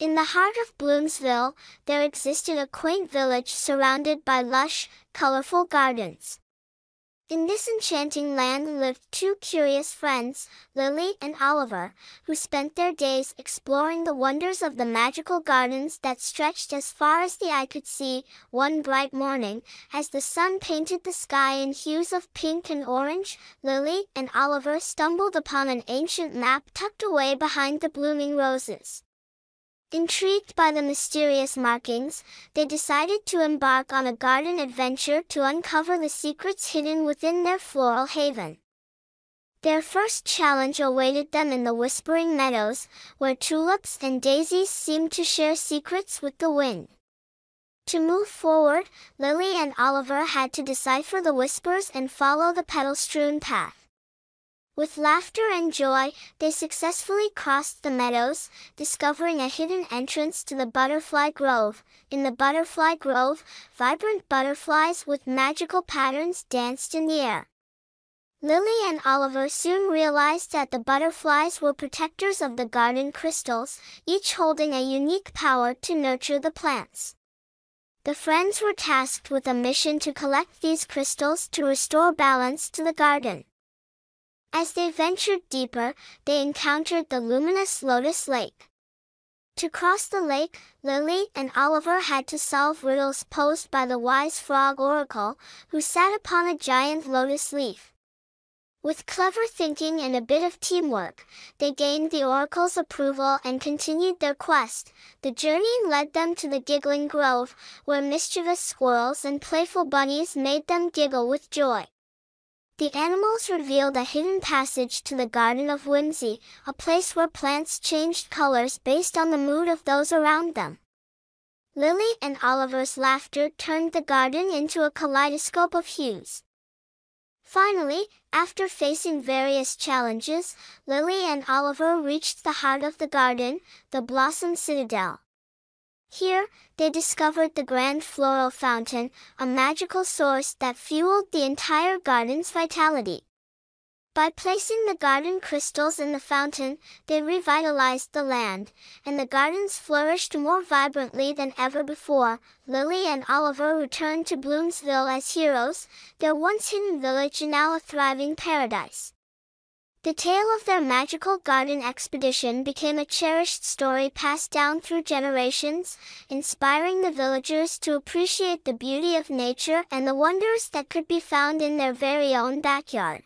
In the heart of Bloomsville, there existed a quaint village surrounded by lush, colorful gardens. In this enchanting land lived two curious friends, Lily and Oliver, who spent their days exploring the wonders of the magical gardens that stretched as far as the eye could see. One bright morning, as the sun painted the sky in hues of pink and orange, Lily and Oliver stumbled upon an ancient map tucked away behind the blooming roses. Intrigued by the mysterious markings, they decided to embark on a garden adventure to uncover the secrets hidden within their floral haven. Their first challenge awaited them in the Whispering Meadows, where tulips and daisies seemed to share secrets with the wind. To move forward, Lily and Oliver had to decipher the whispers and follow the petal-strewn path. With laughter and joy, they successfully crossed the meadows, discovering a hidden entrance to the butterfly grove. In the butterfly grove, vibrant butterflies with magical patterns danced in the air. Lily and Oliver soon realized that the butterflies were protectors of the garden crystals, each holding a unique power to nurture the plants. The friends were tasked with a mission to collect these crystals to restore balance to the garden. As they ventured deeper, they encountered the luminous Lotus Lake. To cross the lake, Lily and Oliver had to solve riddles posed by the wise frog oracle, who sat upon a giant lotus leaf. With clever thinking and a bit of teamwork, they gained the oracle's approval and continued their quest. The journey led them to the Giggling Grove, where mischievous squirrels and playful bunnies made them giggle with joy. The animals revealed a hidden passage to the Garden of Whimsy, a place where plants changed colors based on the mood of those around them. Lily and Oliver's laughter turned the garden into a kaleidoscope of hues. Finally, after facing various challenges, Lily and Oliver reached the heart of the garden, the Blossom Citadel. Here, they discovered the grand floral fountain, a magical source that fueled the entire garden's vitality. By placing the garden crystals in the fountain, they revitalized the land, and the gardens flourished more vibrantly than ever before. Lily and Oliver returned to Bloomsville as heroes, their once hidden village now a thriving paradise. The tale of their magical garden expedition became a cherished story passed down through generations, inspiring the villagers to appreciate the beauty of nature and the wonders that could be found in their very own backyard.